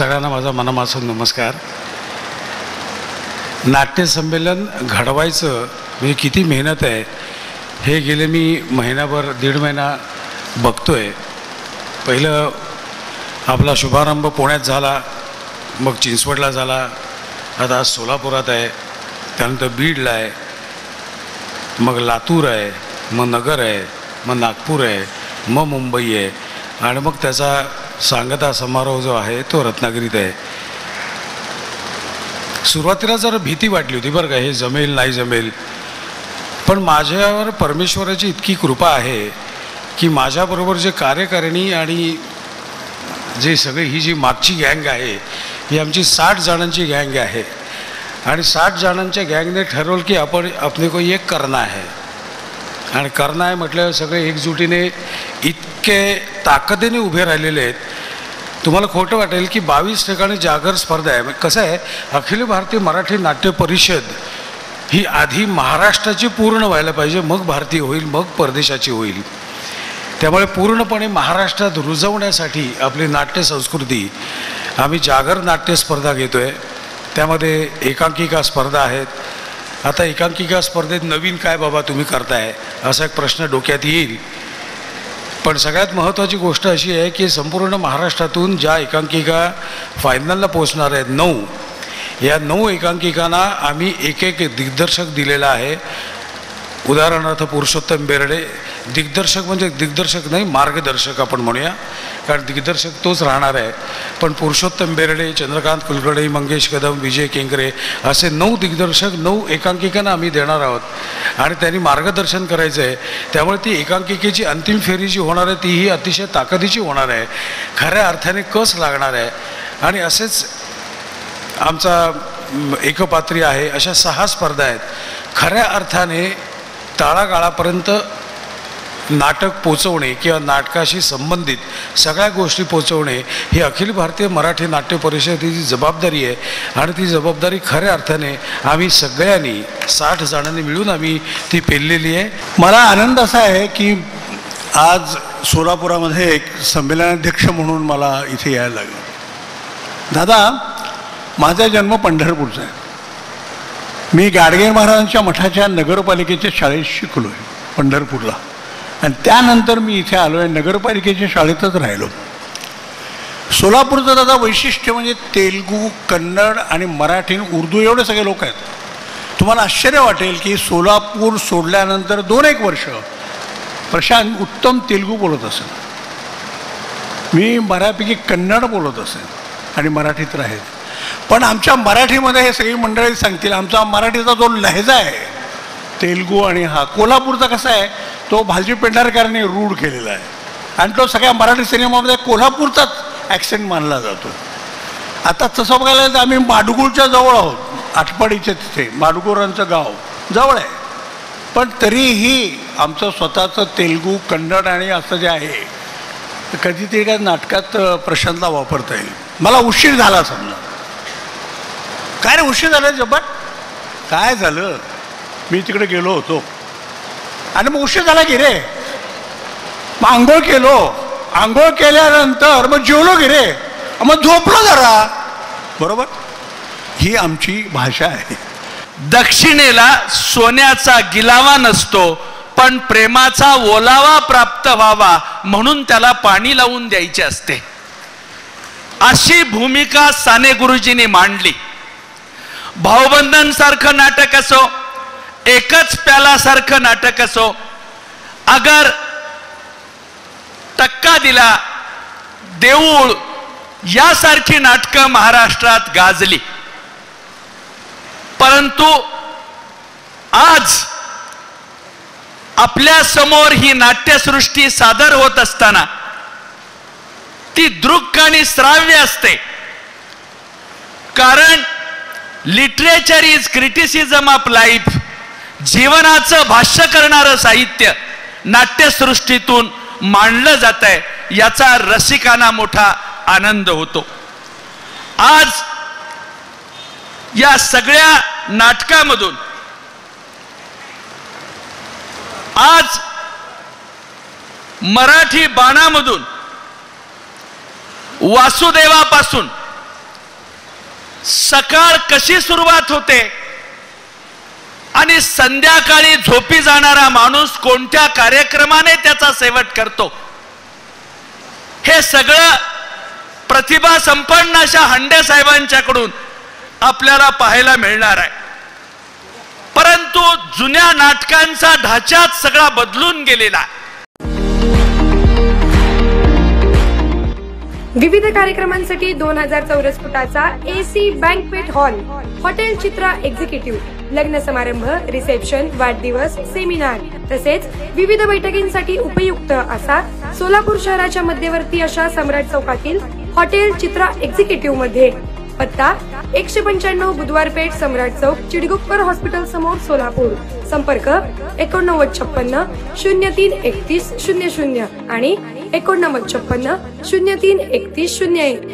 सगळ्यांना माझा मनापासून नमस्कार. नाट्यसंमेलन घडवायचं म्हणजे किती मेहनत आहे हे गेले मी महिनाभर दीड महिना बघतो आहे पहिलं आपला शुभारंभ पुण्यात झाला मग चिंचवडला झाला आता आज सोलापुरात आहे त्यानंतर बीडला आहे मग लातूर आहे मग नगर आहे मग नागपूर आहे मग मुंबई आहे आणि मग त्याचा सांगता समारोह जो आहे तो रत्नागिरीत आहे. सुरुवातीला जरा भीती वाटली होती बरं का हे जमेल नाही जमेल. पण माझ्यावर परमेश्वराची इतकी कृपा आहे की माझ्याबरोबर जे कार्यकारिणी आणि जे सगळी ही जी मागची गँग आहे ही आमची साठ जणांची गँग आहे. आणि साठ जणांच्या गँगने ठरवलं की आपण आपले को एक करणं आहे. आणि करणं आहे म्हटल्यावर सगळे एकजुटीने इतके ताकदीने उभे राहिलेले आहेत. तुम्हाला खोटं वाटेल की बावीस ठिकाणी जागर स्पर्धा आहे. कसं आहे? अखिल भारतीय मराठी नाट्य परिषद ही आधी महाराष्ट्राची पूर्ण व्हायला पाहिजे. मग भारतीय होईल मग परदेशाची होईल. त्यामुळे पूर्णपणे महाराष्ट्रात रुजवण्यासाठी आपली नाट्य संस्कृती आम्ही जागर नाट्य स्पर्धा घेतो आहे त्यामध्ये एकांकिका स्पर्धा आहेत. आता एकांकिका स्पर्धेत नवीन काय बाबा तुम्ही करताय? असा एक प्रश्न डोक्यात येईल. पण सगळ्यात महत्त्वाची गोष्ट अशी आहे की संपूर्ण महाराष्ट्रातून ज्या एकांकिका फायनलला पोचणार आहेत नऊ या नऊ एकांकिकांना आम्ही एक एक दिग्दर्शक दिलेला आहे. उदाहरणार्थ पुरुषोत्तम बेर्डे दिग्दर्शक म्हणजे दिग्दर्शक नाही मार्गदर्शक आपण म्हणूया. कारण दिग्दर्शक तोच राहणार आहे. पण पुरुषोत्तम बेर्डे चंद्रकांत कुलकर्णी मंगेश कदम विजय केंकरे असे नऊ दिग्दर्शक नऊ एकांकिकांना आम्ही देणार आहोत. आणि त्यांनी मार्गदर्शन करायचं आहे त्यामुळे ती एकांकिकेची अंतिम फेरी जी होणार आहे तीही अतिशय ताकदीची होणार आहे. खऱ्या अर्थाने कस लागणार आहे? आणि असेच आमचा एकपात्री आहे अशा सहा स्पर्धा आहेत. खऱ्या अर्थाने तळागाळापर्यंत नाटक पोचवणे किंवा नाटकाशी संबंधित सगळ्या गोष्टी पोचवणे ही अखिल भारतीय मराठी नाट्य परिषदेची जबाबदारी आहे. आणि ती जबाबदारी खऱ्या अर्थाने आम्ही सगळ्यांनी साठ जणांनी मिळून आम्ही ती पेललेली आहे. मला आनंद असा आहे की आज सोलापुरामध्ये एक संमेलनाध्यक्ष म्हणून मला इथे यायला लागलं. दादा माझा जन्म पंढरपूरचा आहे. मी गाडगे महाराजांच्या मठाच्या नगरपालिकेच्या शाळेत शिकलो आहे पंढरपूरला. आणि त्यानंतर मी इथे आलो आहे नगरपालिकेच्या शाळेतच राहिलो. सोलापूरचं दादा वैशिष्ट्य म्हणजे तेलगू कन्नड आणि मराठी उर्दू एवढे सगळे लोक आहेत. तुम्हाला आश्चर्य वाटेल की सोलापूर सोडल्यानंतर दोन एक वर्ष प्रशांत उत्तम तेलगू बोलत असेल. मी बऱ्यापैकी कन्नड बोलत असेल आणि मराठीत राहील. पण आमच्या मराठीमध्ये हे सगळी मंडळी सांगतील आमचा मराठीचा जो लहेजा आहे तेलगू आणि हा कोल्हापूरचा कसा आहे तो भालजी पेंढारकरांनी रूढ केलेला आहे. आणि तो सगळ्या मराठी सिनेमामध्ये कोल्हापूरचाच ॲक्सेंट मानला जातो. आता तसं बघायला तर आम्ही माडगुळच्या जवळ आहोत आठपाडीच्या तिथे माडगुरांचं गाव जवळ आहे. पण तरीही आमचं स्वतःचं तेलगू कन्नड आणि असं जे आहे कधीतरी काय नाटकात प्रशांतला वापरता येईल. मला उशीर झाला समजा. काय रे उशीर झाला जब्बर काय झालं? मी तिकडे गेलो होतो. आणि मग उशीर झाला की रे? मग आंघोळ केलो. आंघोळ केल्यानंतर मग जेवलो की रे? मग झोपलो जरा. बरोबर? ही आमची भाषा आहे. दक्षिणेला सोन्याचा गिलावा नसतो पण प्रेमाचा ओलावा प्राप्त व्हावा म्हणून त्याला पाणी लावून द्यायचे असते. अशी भूमिका साने गुरुजींनी मांडली. भाऊबंधन सारखं नाटक असो एकच प्यालासारखं नाटक असो अगर टक्का दिला देऊळ यासारखी नाटकं महाराष्ट्रात गाजली. परंतु आज आपल्यासमोर ही नाट्यसृष्टी सादर होत असताना ती दृक आणि श्राव्य असते. कारण literature is criticism of life जीवनाचं भाष्य करणारं साहित्य नाट्यसृष्टीतून मांडलं जात आहे याचा रसिकांना मोठा आनंद होतो. आज या सगळ्या नाटकामधून आज मराठी बाणामधून वासुदेवापासून सकाळ कशी सुरुवात होते? आणि संध्याकाळी झोपी जाणारा माणूस कोणत्या कार्यक्रमाने त्याचा शेवट करतो? हे सगळं प्रतिभा संपन्न अशा हंडे साहेबांच्याकडून आपल्याला पाहायला मिळणार आहे. परंतु जुन्या नाटकांचा ढाचाच सगळा बदलून गेलेला आहे. विविध कार्यक्रमांसाठी दोन हजार चौरस फुटाचा AC banquet hall hotel Chitra executive लग्न समारंभ रिसेप्शन वाढदिवस सेमिनार तसेच विविध बैठकींसाठी उपयुक्त असा सोलापूर शहराच्या मध्यवर्ती अशा सम्राट चौकातील हॉटेल चित्रा एक्झिक्युटिव्हमध्ये. पत्ता एकशे पंच्याण्णव बुधवार पेठ सम्राट चौक चिडगुप्पर हॉस्पिटल समोर सोलापूर. संपर्क एकोणनव्वद छप्पन्न शून्य तीन एकतीस शून्य शून्य आणि एकोणनव्वद छप्पन्न शून्य तीन एकतीस शून्य एक.